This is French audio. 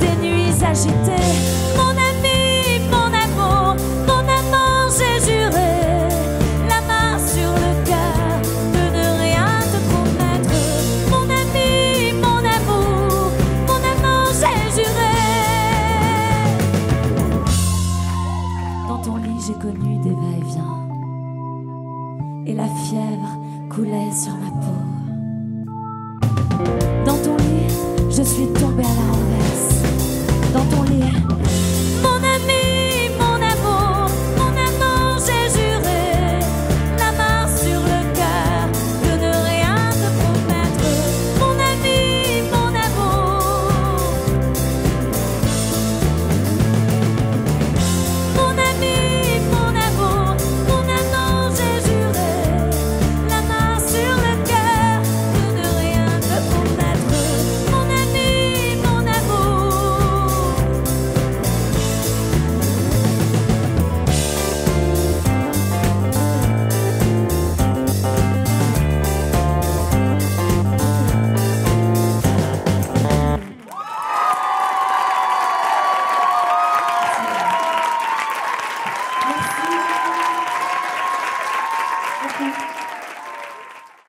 des nuits agitées. Mon ami, mon amour, mon amant, j'ai juré, la main sur le cœur, de ne rien te promettre. Mon ami, mon amour, mon amant, j'ai juré. Dans ton lit, j'ai connu des va-et-vient, et la fièvre coulait sur ma peau. Dans ton lit, je suis tombée à la renverse.